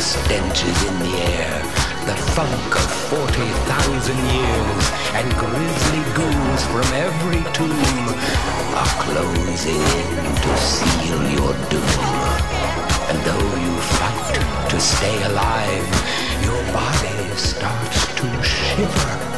stench is in the air, the funk of 40,000 years, and grisly ghouls from every tomb are closing in to seal your doom. And though you fight to stay alive, your body starts to shiver.